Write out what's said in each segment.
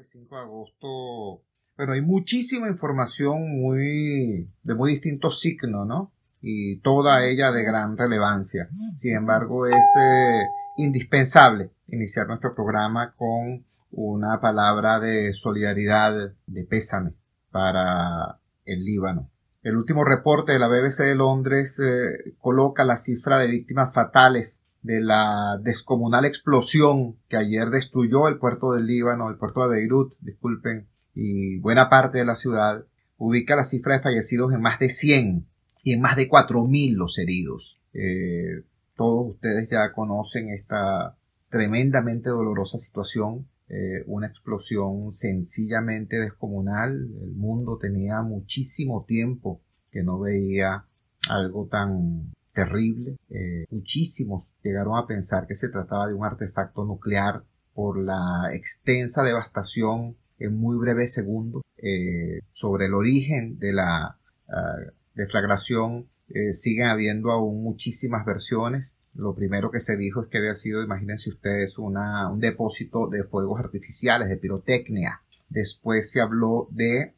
miércoles 5 de agosto, bueno, hay muchísima información muy, de muy distintos signos, ¿no? Y toda ella de gran relevancia. Sin embargo, es eh, indispensable iniciar nuestro programa con una palabra de solidaridad, de pésame para el Líbano. El último reporte de la BBC de Londres eh, coloca la cifra de víctimas fatales de la descomunal explosión que ayer destruyó el puerto del Líbano, el puerto de Beirut, disculpen, y buena parte de la ciudad, ubica la cifra de fallecidos en más de 100 y en más de 4.000 los heridos. Eh, todos ustedes ya conocen esta tremendamente dolorosa situación, eh, una explosión sencillamente descomunal. El mundo tenía muchísimo tiempo que no veía algo tan terrible. Eh, muchísimos llegaron a pensar que se trataba de un artefacto nuclear por la extensa devastación en muy breves segundos. Eh, sobre el origen de la ah, deflagración eh, siguen habiendo aún muchísimas versiones. Lo primero que se dijo es que había sido, imagínense ustedes, una, un depósito de fuegos artificiales, de pirotecnia. Después se habló de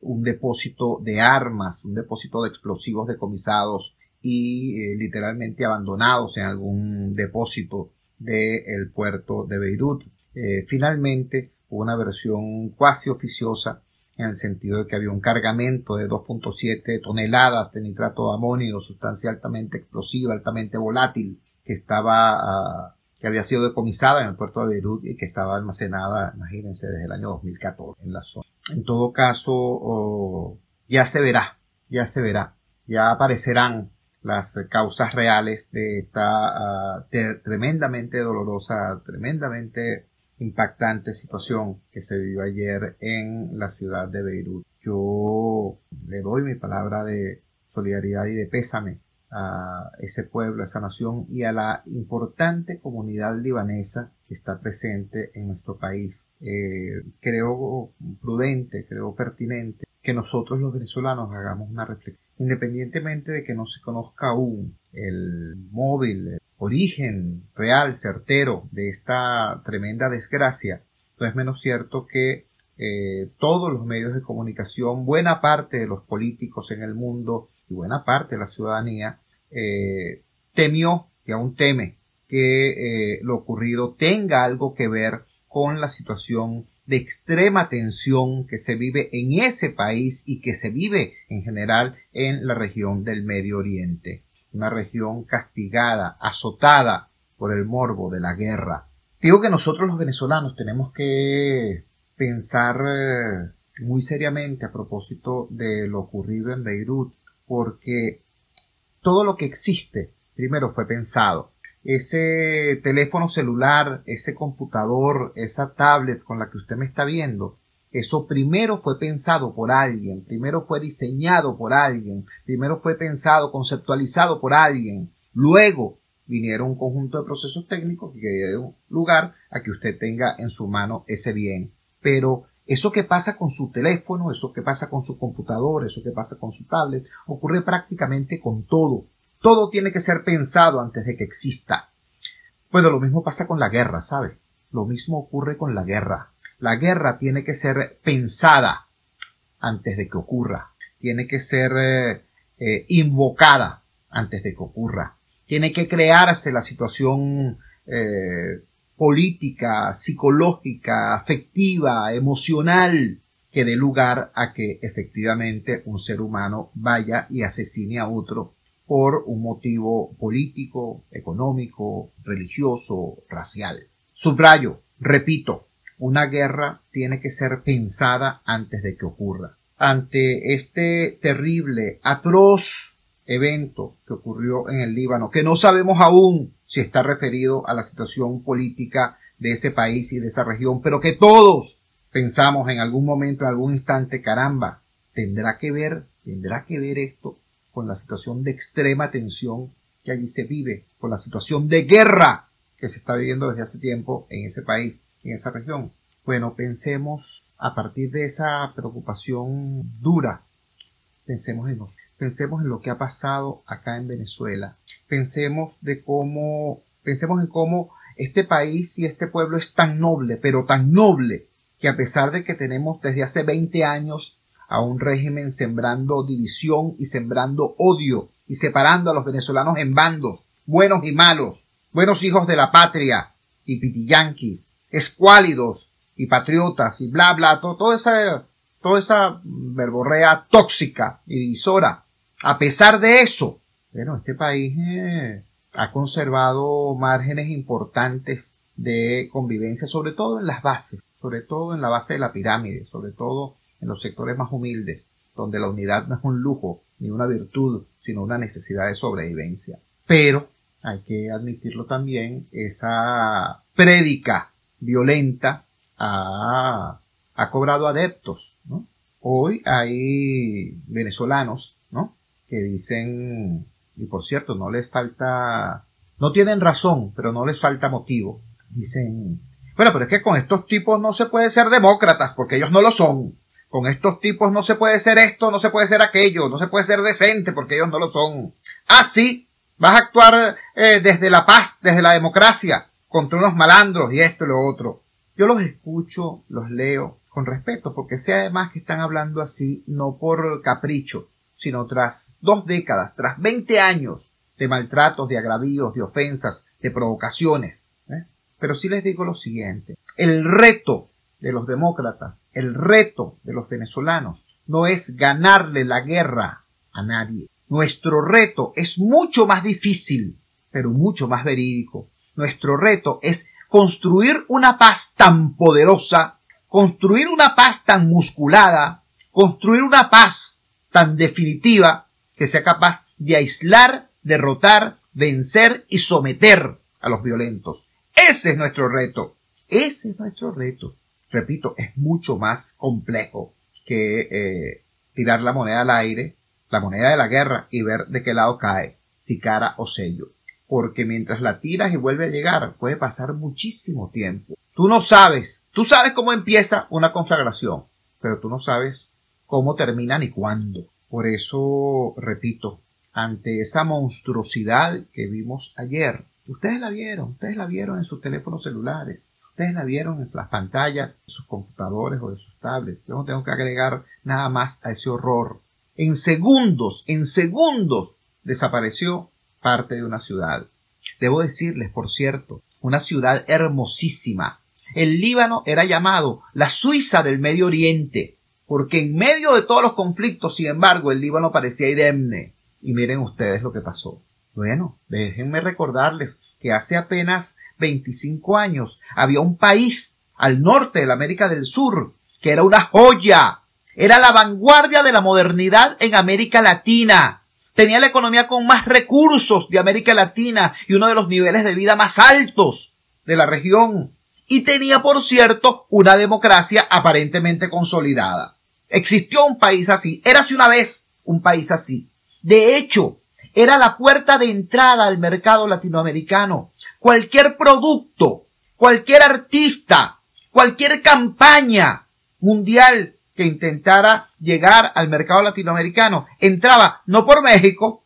un depósito de armas, un depósito de explosivos decomisados y eh, literalmente abandonados en algún depósito del puerto de Beirut. Eh, finalmente, hubo una versión cuasi oficiosa en el sentido de que había un cargamento de 2.7 toneladas de nitrato de amonio, sustancia altamente explosiva, altamente volátil, que estaba, ah, que había sido decomisada en el puerto de Beirut y que estaba almacenada, imagínense, desde el año 2014 en la zona. En todo caso, oh, ya se verá, ya se verá, ya aparecerán las causas reales de esta ah, tremendamente dolorosa, tremendamente impactante situación que se vivió ayer en la ciudad de Beirut. Yo le doy mi palabra de solidaridad y de pésame a ese pueblo, a esa nación y a la importante comunidad libanesa que está presente en nuestro país. Eh, creo prudente, creo pertinente que nosotros los venezolanos hagamos una reflexión independientemente de que no se conozca aún el móvil, el origen real, certero de esta tremenda desgracia, no es menos cierto que eh, todos los medios de comunicación, buena parte de los políticos en el mundo y buena parte de la ciudadanía eh, temió y aún teme que eh, lo ocurrido tenga algo que ver con la situación de extrema tensión que se vive en ese país y que se vive en general en la región del Medio Oriente, una región castigada, azotada por el morbo de la guerra. Digo que nosotros los venezolanos tenemos que pensar eh, muy seriamente a propósito de lo ocurrido en Beirut, porque todo lo que existe primero fue pensado ese teléfono celular, ese computador, esa tablet con la que usted me está viendo, eso primero fue pensado por alguien, primero fue diseñado por alguien, primero fue pensado, conceptualizado por alguien, luego vinieron un conjunto de procesos técnicos que dieron lugar a que usted tenga en su mano ese bien. Pero eso que pasa con su teléfono, eso que pasa con su computador, eso que pasa con su tablet, ocurre prácticamente con todo. Todo tiene que ser pensado antes de que exista. Bueno, lo mismo pasa con la guerra, ¿sabe? Lo mismo ocurre con la guerra. La guerra tiene que ser pensada antes de que ocurra. Tiene que ser eh, eh, invocada antes de que ocurra. Tiene que crearse la situación eh, política, psicológica, afectiva, emocional que dé lugar a que efectivamente un ser humano vaya y asesine a otro por un motivo político, económico, religioso, racial. Subrayo, repito, una guerra tiene que ser pensada antes de que ocurra. Ante este terrible, atroz evento que ocurrió en el Líbano, que no sabemos aún si está referido a la situación política de ese país y de esa región, pero que todos pensamos en algún momento, en algún instante, caramba, tendrá que ver, tendrá que ver esto con la situación de extrema tensión que allí se vive, con la situación de guerra que se está viviendo desde hace tiempo en ese país, en esa región. Bueno, pensemos a partir de esa preocupación dura, pensemos en pensemos en lo que ha pasado acá en Venezuela, pensemos de cómo, pensemos en cómo este país y este pueblo es tan noble, pero tan noble, que a pesar de que tenemos desde hace 20 años a un régimen sembrando división y sembrando odio y separando a los venezolanos en bandos, buenos y malos, buenos hijos de la patria y pitiyanquis, escuálidos y patriotas y bla bla, todo, toda esa, toda esa verborrea tóxica y divisora. A pesar de eso, bueno, este país eh, ha conservado márgenes importantes de convivencia, sobre todo en las bases, sobre todo en la base de la pirámide, sobre todo en los sectores más humildes, donde la unidad no es un lujo ni una virtud, sino una necesidad de sobrevivencia. Pero hay que admitirlo también, esa prédica violenta ha, ha cobrado adeptos. ¿no? Hoy hay venezolanos ¿no? Que dicen, y por cierto, no les falta, no tienen razón, pero no les falta motivo. Dicen, bueno, pero es que con estos tipos no se puede ser demócratas, porque ellos no lo son. Con estos tipos no se puede ser esto, no se puede ser aquello, no se puede ser decente, porque ellos no lo son. Ah, sí, vas a actuar eh, desde la paz, desde la democracia, contra unos malandros y esto y lo otro. Yo los escucho, los leo con respeto, porque sé además que están hablando así no por capricho, sino tras dos décadas, tras 20 años de maltratos, de agravíos, de ofensas, de provocaciones. ¿eh? Pero sí les digo lo siguiente, el reto de los demócratas, el reto de los venezolanos, no es ganarle la guerra a nadie. Nuestro reto es mucho más difícil, pero mucho más verídico. Nuestro reto es construir una paz tan poderosa, construir una paz tan musculada, construir una paz tan definitiva que sea capaz de aislar, derrotar, vencer y someter a los violentos. Ese es nuestro reto. Ese es nuestro reto repito, es mucho más complejo que eh, tirar la moneda al aire, la moneda de la guerra, y ver de qué lado cae, si cara o sello. Porque mientras la tiras y vuelve a llegar, puede pasar muchísimo tiempo. Tú no sabes, tú sabes cómo empieza una conflagración, pero tú no sabes cómo termina ni cuándo. Por eso, repito, ante esa monstruosidad que vimos ayer, ustedes la vieron, ustedes la vieron en sus teléfonos celulares, Ustedes la vieron en las pantallas de sus computadores o de sus tablets. Yo no tengo que agregar nada más a ese horror. En segundos, en segundos, desapareció parte de una ciudad. Debo decirles, por cierto, una ciudad hermosísima. El Líbano era llamado la Suiza del Medio Oriente, porque en medio de todos los conflictos, sin embargo, el Líbano parecía indemne. Y miren ustedes lo que pasó. Bueno, déjenme recordarles que hace apenas 25 años había un país al norte de la América del Sur que era una joya. Era la vanguardia de la modernidad en América Latina. Tenía la economía con más recursos de América Latina y uno de los niveles de vida más altos de la región. Y tenía, por cierto, una democracia aparentemente consolidada. Existió un país así. Érase una vez un país así. De hecho, era la puerta de entrada al mercado latinoamericano. Cualquier producto, cualquier artista, cualquier campaña mundial que intentara llegar al mercado latinoamericano entraba no por México,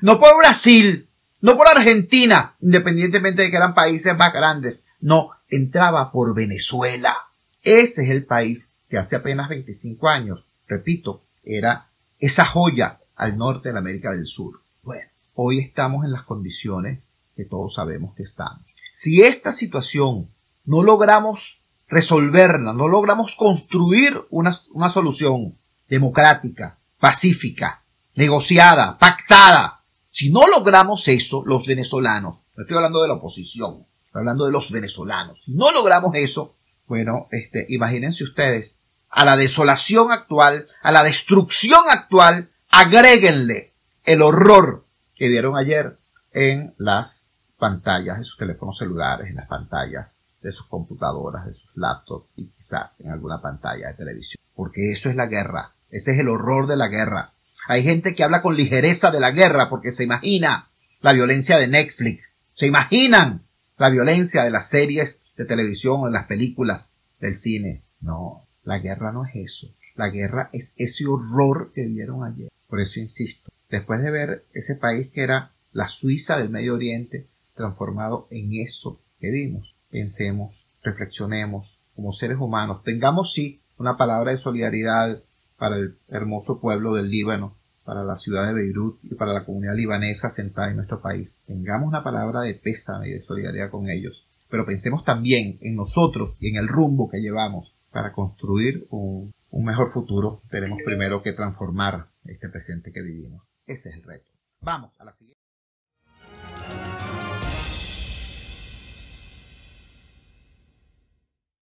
no por Brasil, no por Argentina, independientemente de que eran países más grandes, no, entraba por Venezuela. Ese es el país que hace apenas 25 años, repito, era esa joya al norte de la América del Sur. Bueno, hoy estamos en las condiciones que todos sabemos que estamos. Si esta situación no logramos resolverla, no logramos construir una, una solución democrática, pacífica, negociada, pactada, si no logramos eso, los venezolanos, no estoy hablando de la oposición, hablando de los venezolanos, si no logramos eso, bueno, este, imagínense ustedes, a la desolación actual, a la destrucción actual, agréguenle el horror que vieron ayer en las pantallas de sus teléfonos celulares, en las pantallas de sus computadoras, de sus laptops y quizás en alguna pantalla de televisión. Porque eso es la guerra. Ese es el horror de la guerra. Hay gente que habla con ligereza de la guerra porque se imagina la violencia de Netflix. Se imaginan la violencia de las series de televisión o de las películas del cine. No, la guerra no es eso. La guerra es ese horror que vieron ayer. Por eso insisto, después de ver ese país que era la Suiza del Medio Oriente transformado en eso que vimos, pensemos, reflexionemos como seres humanos, tengamos sí una palabra de solidaridad para el hermoso pueblo del Líbano, para la ciudad de Beirut y para la comunidad libanesa sentada en nuestro país. Tengamos una palabra de pésame y de solidaridad con ellos. Pero pensemos también en nosotros y en el rumbo que llevamos para construir un, un mejor futuro. Tenemos primero que transformar este presente que vivimos. Ese es el reto. Vamos a la siguiente.